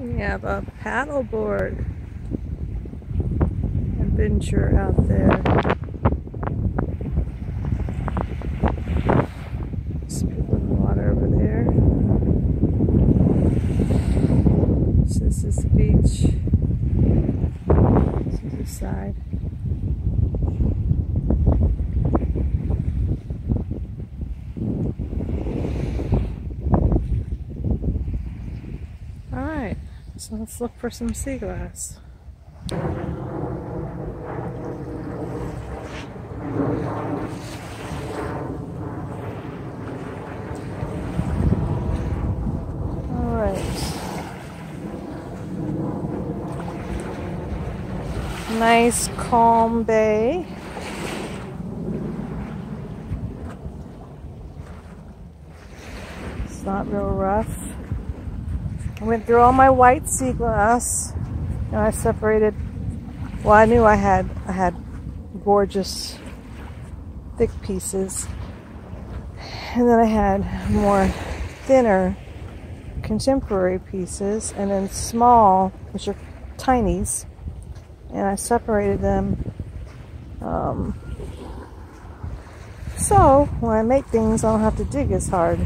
We have a paddleboard adventure out there. Just people in the water over there. So this is the beach. This is the side. Alright, so let's look for some sea glass. Nice calm bay. It's not real rough. I went through all my white sea glass and I separated well I knew I had I had gorgeous thick pieces. And then I had more thinner contemporary pieces and then small which are tinies and I separated them um, so when I make things I don't have to dig as hard.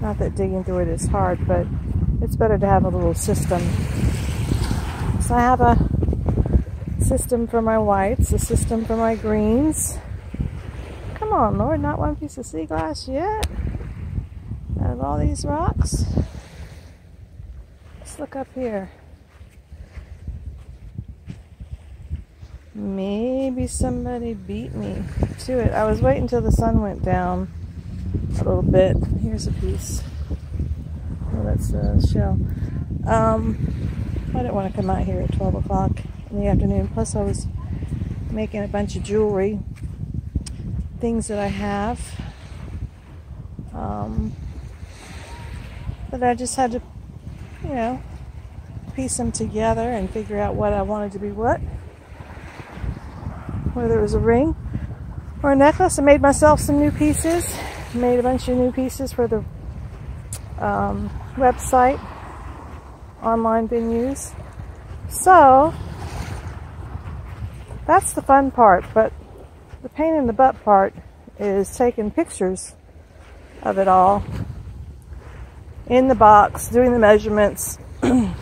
Not that digging through it is hard but it's better to have a little system. So I have a system for my whites, a system for my greens. Come on, Lord, not one piece of sea glass yet. Out of all these rocks. Let's look up here. Maybe somebody beat me to it. I was waiting till the sun went down a little bit. Here's a piece. Shell. Um, I didn't want to come out here at 12 o'clock in the afternoon. Plus, I was making a bunch of jewelry, things that I have. Um, but I just had to, you know, piece them together and figure out what I wanted to be what. Whether it was a ring or a necklace. I made myself some new pieces. Made a bunch of new pieces for the um, website, online venues. So, that's the fun part, but the pain in the butt part is taking pictures of it all in the box, doing the measurements. um,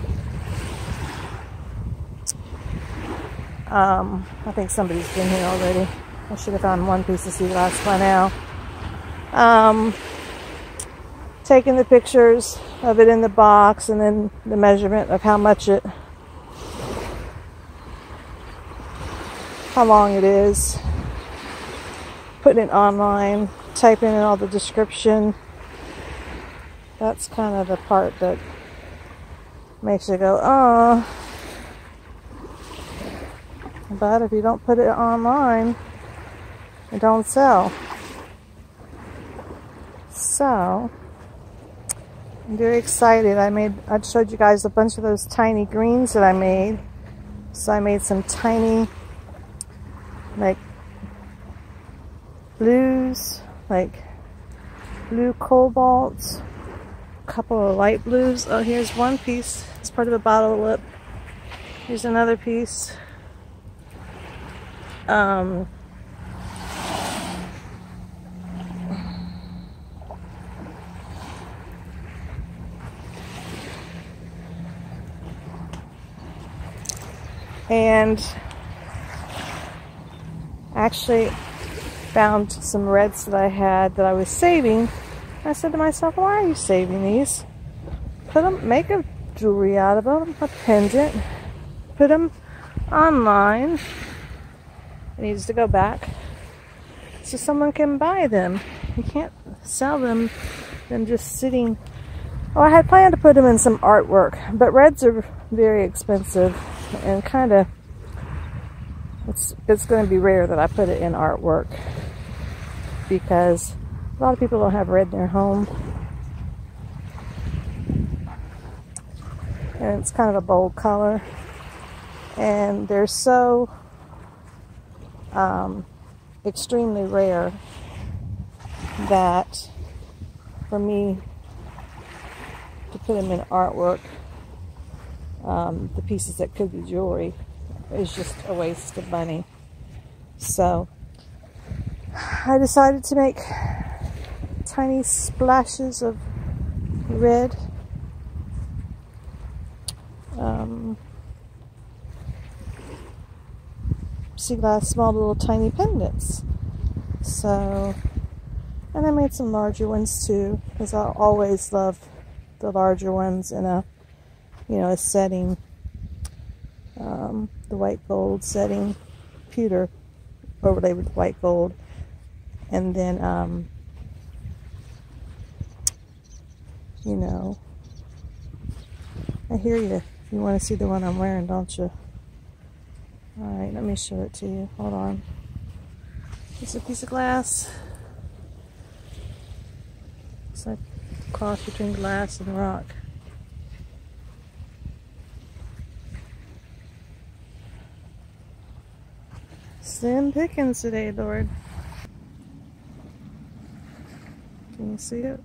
I think somebody's been here already. I should have found one piece of sea glass by now. Um, taking the pictures of it in the box and then the measurement of how much it how long it is. Putting it online typing in all the description. That's kind of the part that makes you go oh but if you don't put it online it don't sell. So I'm very excited. I made, I showed you guys a bunch of those tiny greens that I made. So I made some tiny, like, blues, like blue cobalt, a couple of light blues. Oh, here's one piece. It's part of a bottle lip. Here's another piece. Um, and actually found some reds that I had that I was saving. I said to myself, why are you saving these? Put them, make a jewelry out of them, a pendant, put them online. It needs to go back so someone can buy them. You can't sell them, them just sitting. Oh, I had planned to put them in some artwork, but reds are very expensive and kind of it's it's going to be rare that I put it in artwork because a lot of people don't have red in their home. And it's kind of a bold color. And they're so um, extremely rare that for me to put them in artwork um, the pieces that could be jewelry is just a waste of money. So I decided to make tiny splashes of red um, sea glass small little tiny pendants. So, and I made some larger ones too, because I always love the larger ones in a, you know, a setting, um, the white gold setting, pewter overlaid with white gold. And then, um, you know, I hear you. You want to see the one I'm wearing, don't you? Alright, let me show it to you. Hold on. It's a piece of glass. It's like cross between glass and rock. Slim pickings today, Lord. Can you see it?